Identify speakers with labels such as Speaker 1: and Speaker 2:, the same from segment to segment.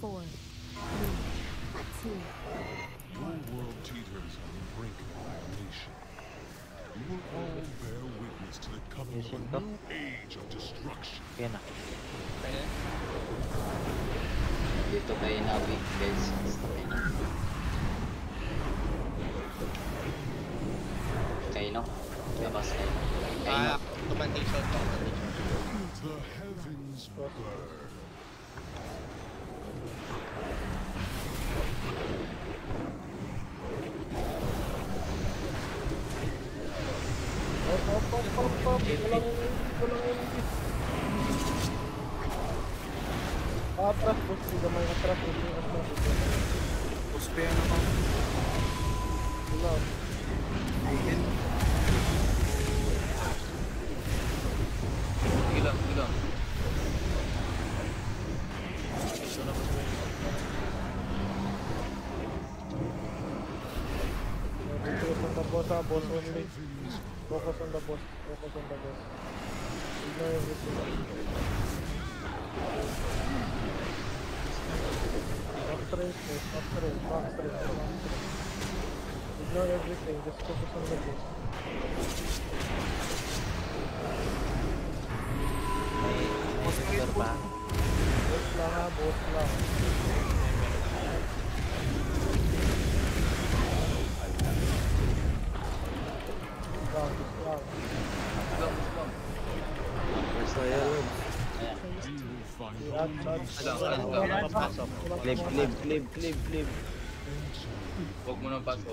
Speaker 1: Four, three, two,
Speaker 2: Your world teeters on the brink of annihilation. You will all bear witness to the coming of a new age of destruction.
Speaker 3: Yan na.
Speaker 4: Kaya,
Speaker 5: Dito kay Navi, guys. Kaino? Labas kayo. Kaino?
Speaker 4: ah, augmentation, augmentation.
Speaker 2: The heavens burn.
Speaker 4: Atrás, possível, mas atrás, possível, atrás, possível. Os
Speaker 6: pernas on the boss or boss only. Focus on the boss. Focus on the boss. You everything. Not straight, not straight, not straight, not straight. Ignore everything, just focus on the boss. Boss, boss, boss,
Speaker 4: boss, boss
Speaker 3: Clip, clip, clip, clip, clip.
Speaker 4: Huwag mo nang pasok.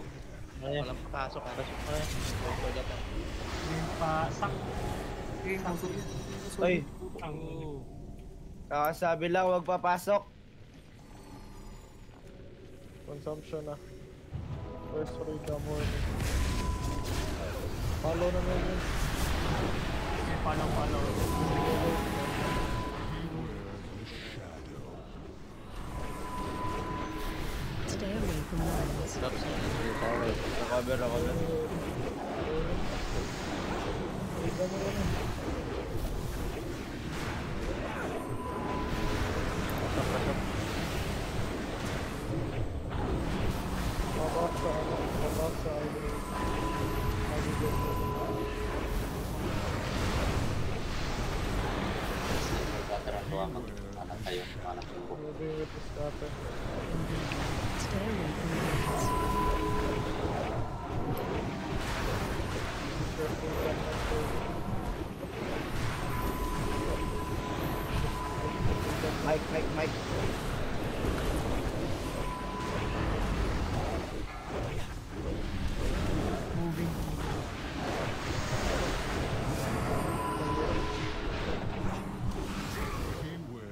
Speaker 4: Walang papasok.
Speaker 3: Pasok na yan.
Speaker 4: Ito dito.
Speaker 7: Pasak.
Speaker 8: Okay, masok yan.
Speaker 3: Ay,
Speaker 7: Ang
Speaker 9: Kakasabi lang, huwag papasok.
Speaker 6: Consumption na. First read the morning. Follow na naman yun.
Speaker 7: may palang-palang.
Speaker 6: böyle abi.
Speaker 1: Stay away from
Speaker 6: the lights.
Speaker 9: Mike, Mike, Mike.
Speaker 7: Moving.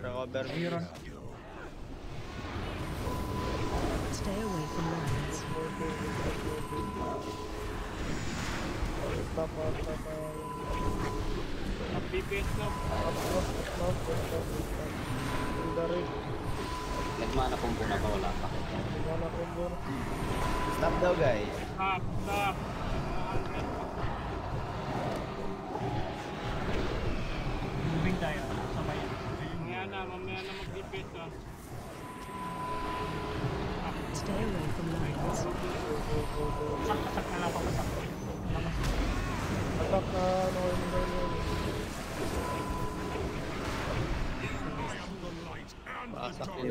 Speaker 9: Recover.
Speaker 7: Iron. Ang PPS na.
Speaker 6: Up, up, up, up, up, up, up.
Speaker 5: Nagmana kong buna ba wala pa?
Speaker 6: Tingnan ko doon.
Speaker 9: Stop daw, guys.
Speaker 7: Stop, stop. Moving tayo. Sabay. Mamaya na, mamaya na mag-DPS ah.
Speaker 1: Stay away from lines.
Speaker 7: Sak-sak na lang papasak. Lakas.
Speaker 6: Attack
Speaker 3: Bakbakan oyunları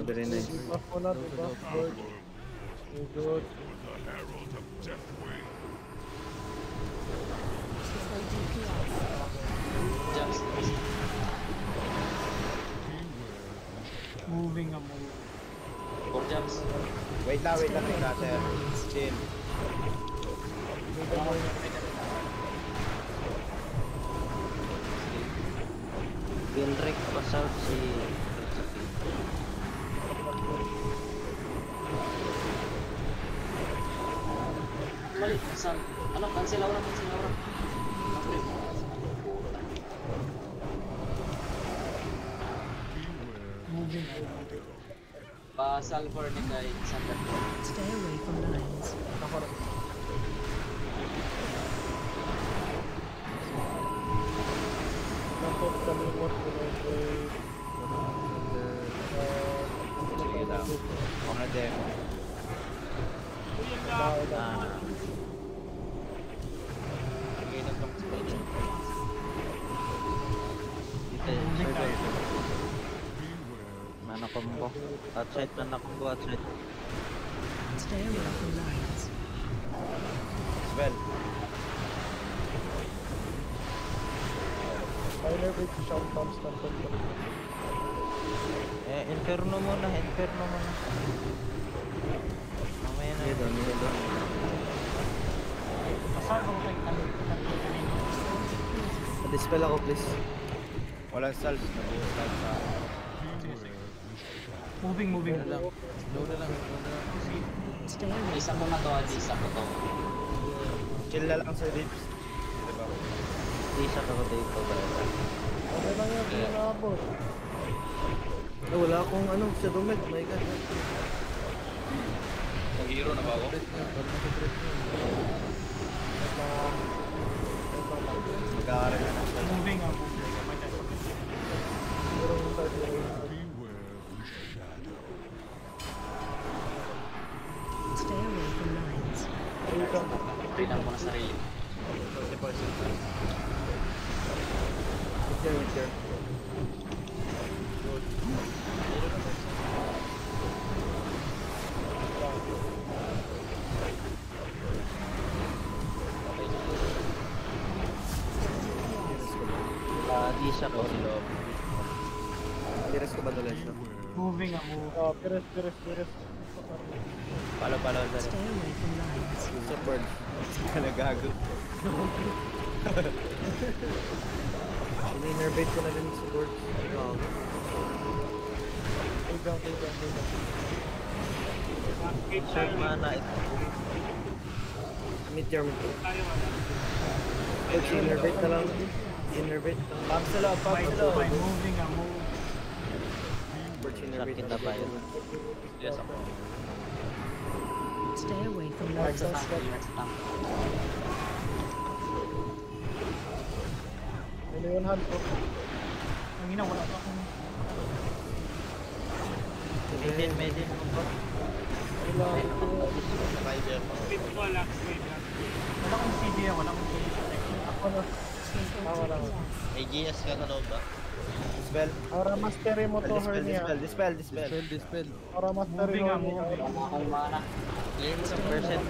Speaker 3: Birini.
Speaker 6: Bak ona bir bak. Good.
Speaker 7: Moving a move.
Speaker 5: Four jumps.
Speaker 9: Wait now, wait now, Wait now. Chill.
Speaker 3: Wait lang. Out si
Speaker 5: Mali. Saan? Ano? Cancel aura, cancel aura.
Speaker 7: Moving.
Speaker 5: Pasal for ni kay Sander.
Speaker 1: Stay away from lines.
Speaker 6: Dapat kalimot
Speaker 7: there.
Speaker 3: Ah. Okay, nag-lock sila Outside.
Speaker 1: Stay away from lions.
Speaker 9: Well.
Speaker 6: Tyler, wait, shout bombs
Speaker 3: Eh, inferno muna, inferno muna. Mamaya na. Yun, yun, yun.
Speaker 7: Masago ko kay Kalo. kanino.
Speaker 3: Dispel ako, please.
Speaker 9: Walang salve. Nabuhos lang sa
Speaker 7: Moving, moving.
Speaker 1: Stay away.
Speaker 5: Isa ko na to, isa ko to.
Speaker 9: Chill na lang sa ribs. Diba?
Speaker 3: Isa ako dito.
Speaker 6: Okay lang yan, hindi na abot.
Speaker 3: Eh, wala akong ano, shadow med. My god.
Speaker 4: Nag-hero na ba ako?
Speaker 9: Mag-aaral na lang.
Speaker 7: Moving
Speaker 2: shadow.
Speaker 1: Stay away from.
Speaker 6: Wait.
Speaker 5: Freedom ko na sarili.
Speaker 3: Here, here. Ah, di siya ko. Tiras ko ba tuloy siya?
Speaker 7: Moving ah, moving.
Speaker 6: Ah, Pires, Pires, Pires.
Speaker 9: Palo, palo. Dali.
Speaker 1: Stay away from lines.
Speaker 9: Support. Ka na gago.
Speaker 3: Ini-nervate ko na din sa. Oo.
Speaker 6: Lang, wait lang.
Speaker 7: Gate
Speaker 3: Short
Speaker 7: tayo.
Speaker 3: mana ito. Coach, innervate na lang. Na lang.
Speaker 9: Pump sa loob, pump sa loob.
Speaker 7: by moving ah, move.
Speaker 3: Coach, innervate na lang.
Speaker 4: Yes, ako.
Speaker 1: Stay away from
Speaker 5: relax lang.
Speaker 6: May one hand ko.
Speaker 7: Ang ina, wala pa akong...
Speaker 3: Medin, medin.
Speaker 7: Wala. Lang. Wala akong CD ah, wala akong CD.
Speaker 6: Ako na.
Speaker 4: May GS ka na loob ba?
Speaker 9: Spell.
Speaker 6: Para mastery mo to,
Speaker 9: Dispel,
Speaker 6: hernia.
Speaker 9: dispel, dispel, dispel.
Speaker 6: Para mastery
Speaker 7: Moving
Speaker 6: mo
Speaker 7: ah,
Speaker 6: hernia.
Speaker 7: moving.
Speaker 5: Mana.
Speaker 4: Clear mo sa
Speaker 3: Percent.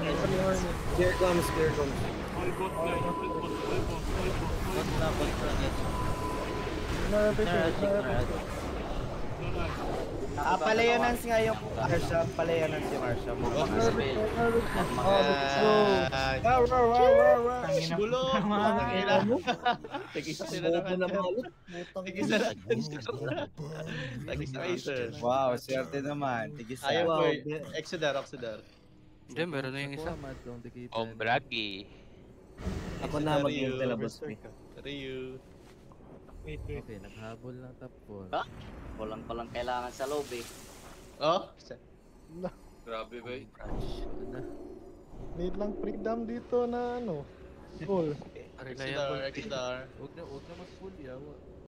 Speaker 3: Here comes, here comes.
Speaker 7: All bot guys, all bot, all bot, all bot,
Speaker 3: Bot na, bot na. Get.
Speaker 6: Na-repeat
Speaker 9: Ah, palayanan nga yung Marsha. Palayanan si Marsha.
Speaker 5: Mag-
Speaker 6: Oh,
Speaker 9: wow.
Speaker 7: Ang ina.
Speaker 4: Gulo! Tigisa sila ng Tigisa lang. Tigisa kayo, sir.
Speaker 9: Wow, swerte naman. Tigis
Speaker 4: Ayaw ko. Exodar, Exodar.
Speaker 10: Hindi, meron na yung isa. Ombragi.
Speaker 3: Ako na boss. me.
Speaker 4: Ryu.
Speaker 7: Wait, wait.
Speaker 3: naghabol ng top 4.
Speaker 5: Ha? Walang palang kailangan sa loob eh.
Speaker 4: Oh?
Speaker 10: Grabe ba yun?
Speaker 6: Need lang freedom dito na ano. Cool.
Speaker 4: Exodar, Exodar.
Speaker 3: Huwag na, huwag na mag-full yawa.